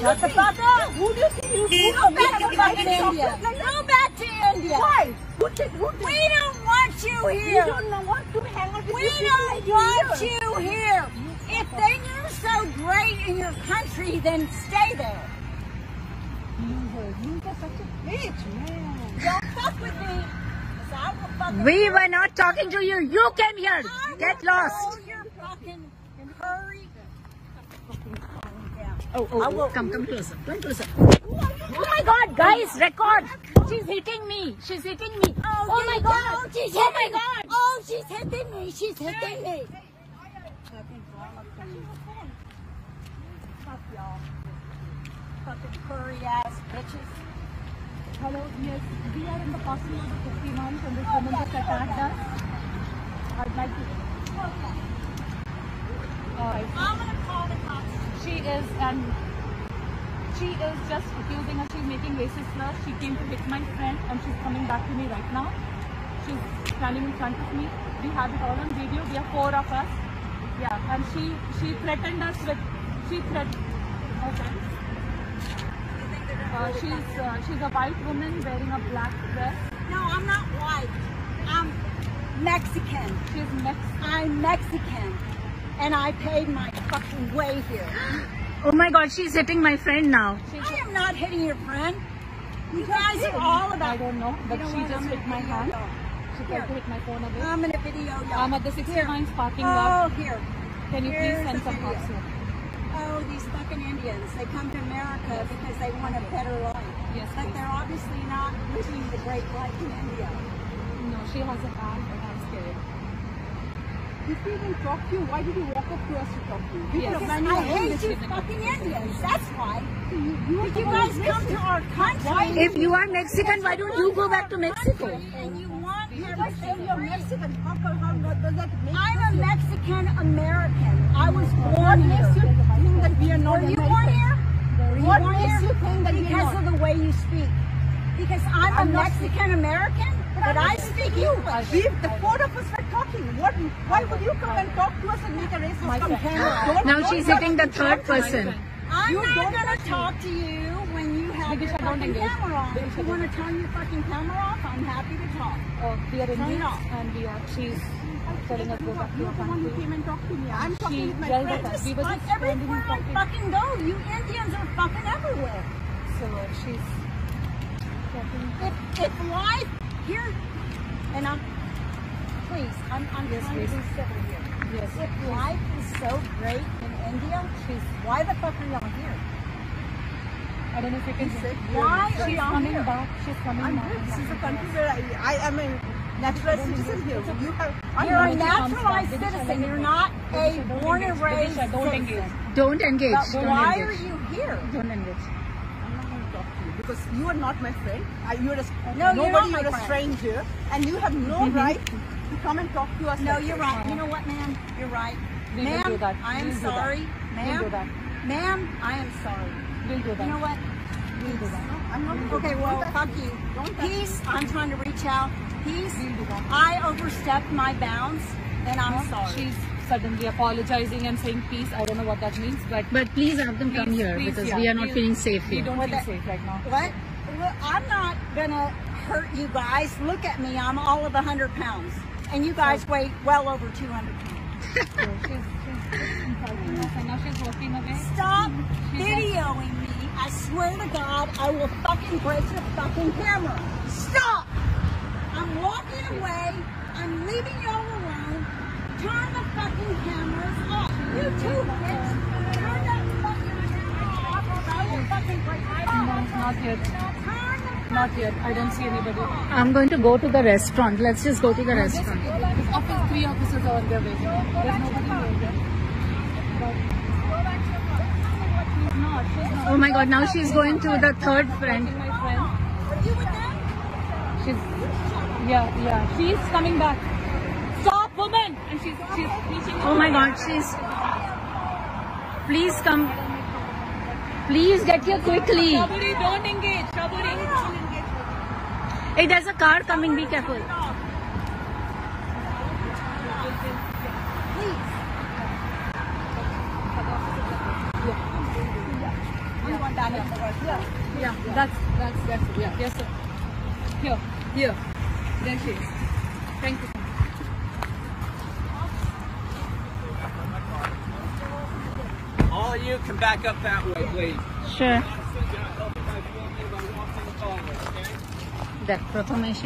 The fuck up. Who do you think you You go back to fucking India. Go back to India. Why? Who did, who did? We don't want you You here. don't want to hang out with We these people don't like you want here. you here. If they are so great in your country, then stay there. Loser. Loser such a bitch, man. Don't fuck with me. fucking We were not talking to you. You came here. I Get lost. Throw your fucking curry. Oh, oh, come, oh. come closer. Come closer. Oh my God, guys, record. She's hitting me. She's hitting me. Oh, oh my you God. don't. She's oh my God. Oh, she's hitting me. She's hitting me. Fucking drama. Fuck y'all. Fucking curry ass bitches. Hello, yes, we are in the of the 50 months and this woman just attacked us. I'd like to. Uh, I'm gonna call the cops. she is, and she is just accusing us. She's making racist slurs. She came to hit my friend, and she's coming back to me right now. She's standing in front of me. We have it all on video. We are four of us. Yeah, and she she threatened us with she threatened. Okay. Uh, she's uh, she's a white woman wearing a black dress. No, I'm not white. I'm Mexican. She's Mexican. I'm Mexican. And I paid my fucking way here. Oh my God, she's hitting my friend now. I am not hitting your friend. You guys are all about... I don't know, but You know she what? just I'm hit my hand. y'all. She tried to hit my phone away. I'm gonna video y'all. I'm at the 60 Here. parking lot. Oh, here. Can you please send some video. cops here? Oh, these fucking Indians. They come to America because they want a better life. Yes, But please. they're obviously not living the great life in India. No, she has a bag and I'm scared. If we even talk to you, why did you walk up to us to talk to you? We Yes. could I run you away hate with you fucking Indians. That's why. You, you Did you guys come to our country If you are Mexican, why don't you go back to Mexico? and you want If I say everything you're free? Mexican, how, come- how does that make I'm a? Mexican American. I was born What born makes you here. think that we are not Were you born here? Were What born makes you think that we are Because of the way you speak. Because I'm, I'm a Mexican American, but I speak English. We, the four of us were talking. What? Why would you come and talk to us and make a racist My friend. comment? Don't- Now don't she's hitting the third talk to us. person. I'm You not gonna touch talk to you when you have Maybe your fucking camera on. If you want to turn your fucking camera off, I'm happy to talk. Uh, we are Turn it off. and we are, she's telling us go back to You're your the one who country. came and talked to me. I'm She talking with my friends. us. We were Like just everywhere I talking. fucking go, you Indians are fucking everywhere. So she's talking. If if life here, and I'm please, I'm I'm Yes, trying please. to be civil here. Yes. If life is so great in India, She's, why the fuck are y'all here? I don't know if you can see. Why are y'all coming here? back. She's coming I'm back. good. This is a country where I, I am a natural citizen here. You have, you're a naturalized citizen. You're not a born and raised Vidisha, don't engage. Don't engage. Why are you here? Don't engage. I'm not going to talk to you because you are not my friend. I, you're a, No, you're nobody. not you're a friend. stranger, and you have no Mm-hmm. right to come and talk to us. No, like you're right. You know what, ma'am? You're right. Ma'am, do that. I am We'll do that. sorry. We'll do that. Ma'am, ma'am, I am sorry. We'll do that. You know what? That. I'm not. Okay, well, fuck you. Peace. I'm trying to reach out. Peace. We'll do that. I overstepped my bounds, and I'm sorry. She's suddenly apologizing and saying peace. I don't know what that means, but But please have them come here please, because yeah. we are not We- feeling safe here. we don't feel safe right now. What? Well, I'm not gonna hurt you guys. Look at me. I'm all of 100 pounds, and you guys oh. weigh well over 200 pounds. So she's, she's insulting now she's walking away. Stop She's videoing me. I swear to God, I will fucking break your fucking camera. Stop! I'm walking away. I'm leaving y'all alone. Turn the fucking cameras off. You too, bitch. Turn that fucking camera off or I will fucking break my No, not yet. Not yet. I don't see anybody. I'm going to go to the restaurant. Let's just go to the Just, restaurant. this office, three officers are on their way. There's nobody here yet. But she's not. Not. Oh my god, now she's going to the third friend. Watching my friend. Are you with them? She's yeah, yeah. She's coming back. Stop, woman! And she's she's reaching. Oh my god, she's. Please come. Please get here quickly. Shaburi, don't engage. Shaburi. Hey, there's a car coming. Be careful. Yeah. yeah, that's that's that's. Yeah, yes sir. Here, here. There she is. Thank you. you can back up that way, please. Sure. That proclamation.